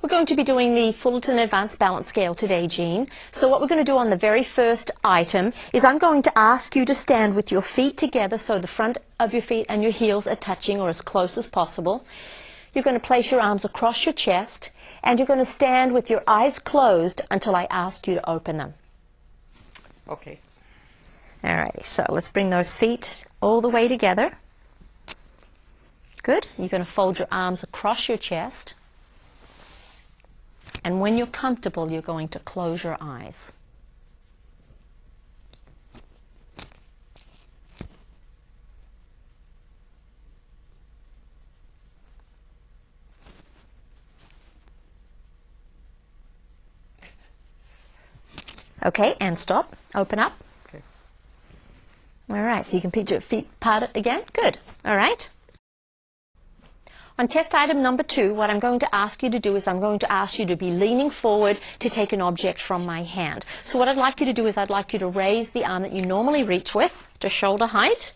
We're going to be doing the Fullerton Advanced Balance Scale today, Jean. So what we're going to do on the very first item is I'm going to ask you to stand with your feet together so the front of your feet and your heels are touching or as close as possible. You're going to place your arms across your chest and you're going to stand with your eyes closed until I ask you to open them. Okay. All right, so let's bring those feet all the way together. Good. You're going to fold your arms across your chest. And when you're comfortable, you're going to close your eyes. Okay, and stop. Open up. Okay. All right, so you can put your feet parted again. Good. All right. On test item number two, what I'm going to ask you to do is I'm going to ask you to be leaning forward to take an object from my hand. So what I'd like you to do is I'd like you to raise the arm that you normally reach with to shoulder height.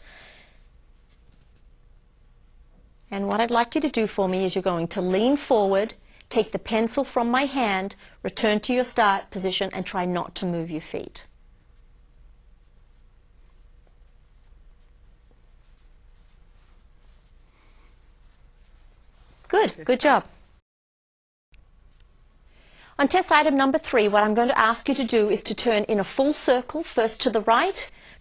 And what I'd like you to do for me is you're going to lean forward, take the pencil from my hand, return to your start position, and try not to move your feet. Good, good job. On test item number three, what I'm going to ask you to do is to turn in a full circle, first to the right,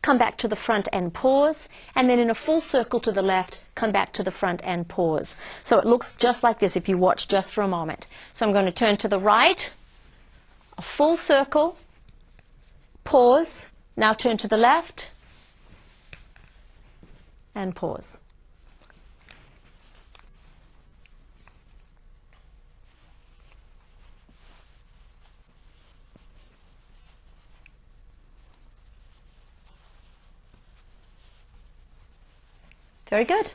come back to the front and pause, and then in a full circle to the left, come back to the front and pause. So it looks just like this if you watch just for a moment. So I'm going to turn to the right, a full circle, pause, now turn to the left, and pause. Very good.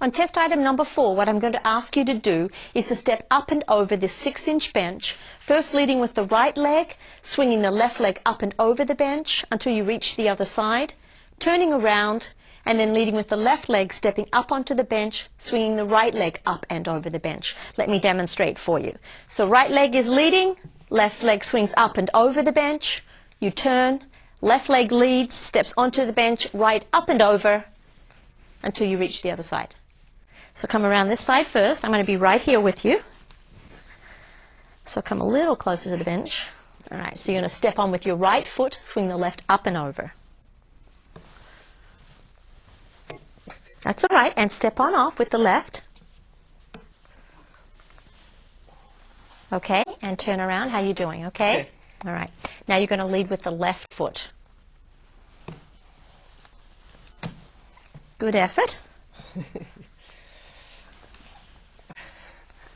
On test item number four, what I'm going to ask you to do is to step up and over this six-inch bench, first leading with the right leg, swinging the left leg up and over the bench until you reach the other side, turning around, and then leading with the left leg, stepping up onto the bench, swinging the right leg up and over the bench. Let me demonstrate for you. So right leg is leading, left leg swings up and over the bench, you turn, Left leg leads, steps onto the bench, right up and over until you reach the other side. So come around this side first. I'm going to be right here with you. So come a little closer to the bench. All right, so you're going to step on with your right foot, swing the left up and over. That's all right, and step on off with the left. Okay, and turn around. How you doing? Okay? okay. All right. Now you're going to lead with the left foot. Good effort.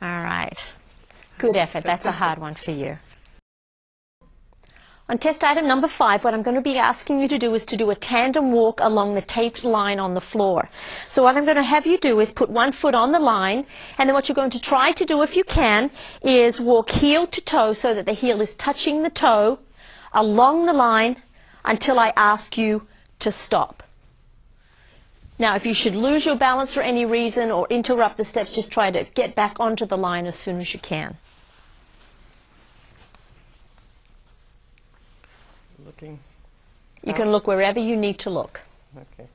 All right. Good effort. That's a hard one for you. On test item number five, what I'm going to be asking you to do is to do a tandem walk along the taped line on the floor. So what I'm going to have you do is put one foot on the line, and then what you're going to try to do, if you can, is walk heel to toe so that the heel is touching the toe along the line until I ask you to stop. Now, if you should lose your balance for any reason or interrupt the steps, just try to get back onto the line as soon as you can. Looking. You can look wherever you need to look. Okay.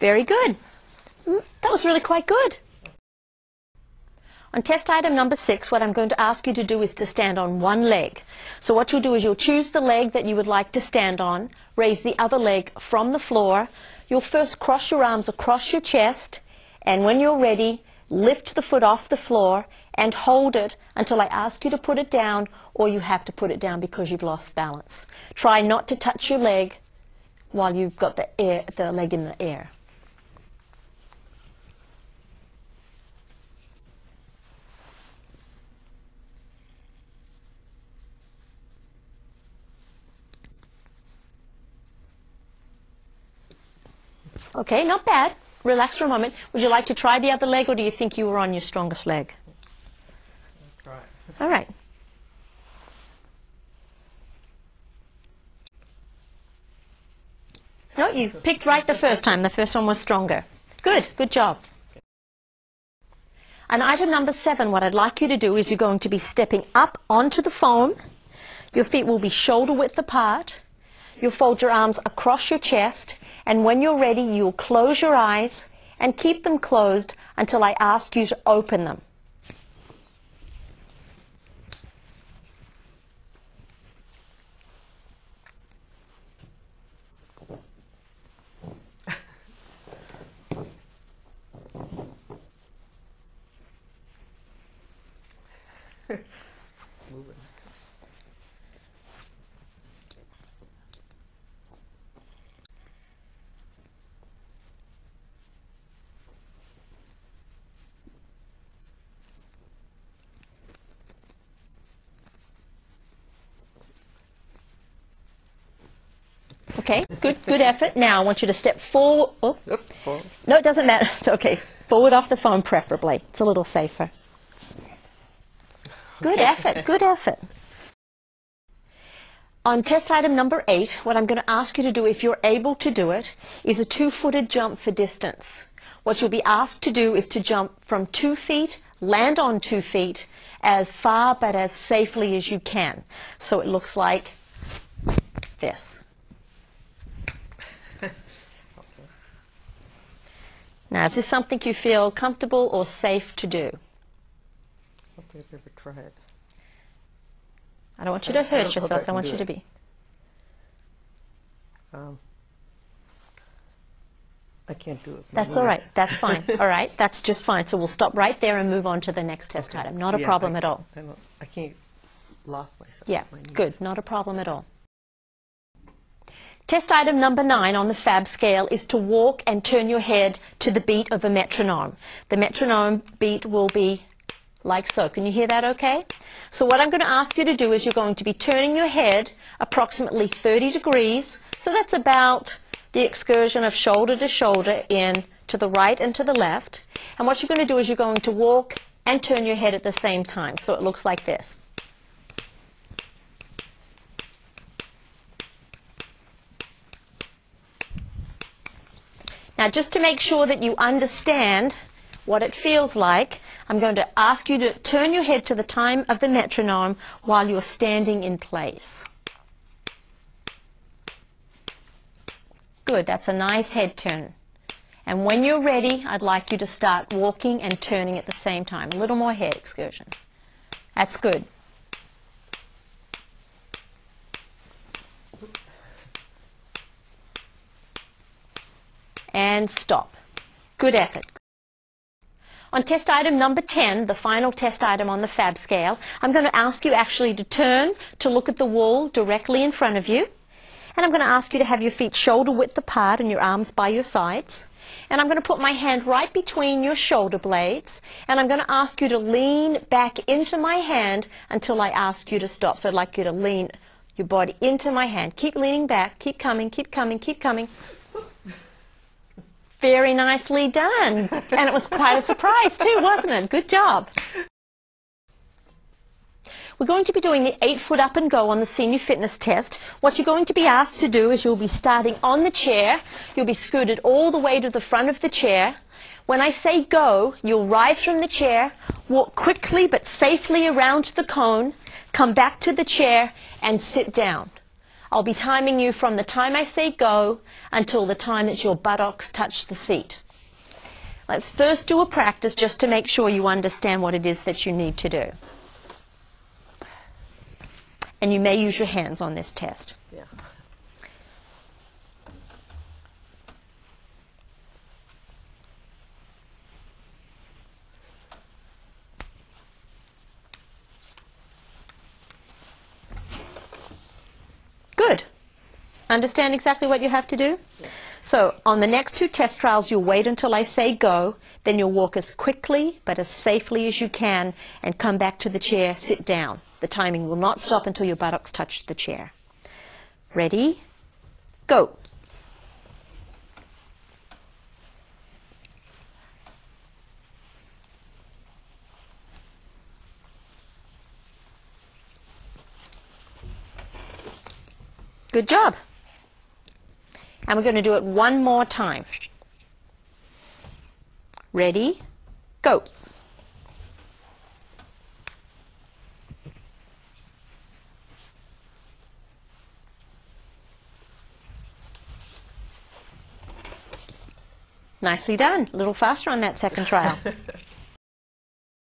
Very good. Mm, that was really quite good. On test item number six, what I'm going to ask you to do is to stand on one leg. So what you'll do is you'll choose the leg that you would like to stand on, raise the other leg from the floor. You'll first cross your arms across your chest, and when you're ready, lift the foot off the floor and hold it until I ask you to put it down, or you have to put it down because you've lost balance. Try not to touch your leg while you've got the, air, the leg in the air. Okay, not bad. Relax for a moment. Would you like to try the other leg or do you think you were on your strongest leg? All right. No, you picked right the first time. The first one was stronger. Good, good job. And item number seven, what I'd like you to do is you're going to be stepping up onto the foam. Your feet will be shoulder width apart. You'll fold your arms across your chest. And when you're ready, you'll close your eyes and keep them closed until I ask you to open them. Moving. Okay, good, good effort. Now I want you to step forward. Oh, no, it doesn't matter. It's okay. Forward off the phone, preferably. It's a little safer. Good effort, good effort. On test item number eight, what I'm going to ask you to do, if you're able to do it, is a two-footed jump for distance. What you'll be asked to do is to jump from two feet, land on two feet, as far but as safely as you can. So it looks like this. Okay. Now, is this something you feel comfortable or safe to do? Okay, I've never tried. I don't want you to hurt don't I yourself. I can want you to be. Um, I can't do it. That's all right. That's fine. All right. That's just fine. So we'll stop right there and move on to the next test Okay. item. Not a problem I- at all. I, I can't laugh myself. Yeah, my good. Not a problem at all. Test item number nine on the FAB scale is to walk and turn your head to the beat of a metronome. The metronome beat will be like so. Can you hear that okay? So what I'm going to ask you to do is you're going to be turning your head approximately 30 degrees. So that's about the excursion of shoulder to shoulder in to the right and to the left. And what you're going to do is you're going to walk and turn your head at the same time. So it looks like this. Now, just to make sure that you understand what it feels like, I'm going to ask you to turn your head to the time of the metronome while you're standing in place. Good, that's a nice head turn. And when you're ready, I'd like you to start walking and turning at the same time. A little more head excursion. That's good. And stop. Good effort. On test item number 10, the final test item on the FAB scale, I'm going to ask you actually to turn to look at the wall directly in front of you. And I'm going to ask you to have your feet shoulder width apart and your arms by your sides. And I'm going to put my hand right between your shoulder blades. And I'm going to ask you to lean back into my hand until I ask you to stop. So I'd like you to lean your body into my hand. Keep leaning back. Keep coming, keep coming, keep coming. Very nicely done. And it was quite a surprise too, wasn't it? Good job. We're going to be doing the eight foot up and go on the senior fitness test. What you're going to be asked to do is you'll be starting on the chair. You'll be scooted all the way to the front of the chair. When I say go, you'll rise from the chair, walk quickly but safely around the cone, come back to the chair and sit down. I'll be timing you from the time I say go until the time that your buttocks touch the seat. Let's first do a practice just to make sure you understand what it is that you need to do. And you may use your hands on this test. Yeah. Understand exactly what you have to do? So on the next two test trials, you'll wait until I say go, then you'll walk as quickly but as safely as you can and come back to the chair, sit down. The timing will not stop until your buttocks touch the chair. Ready? Go. Good job. And we're going to do it one more time. Ready? Go. Nicely done. A little faster on that second trial.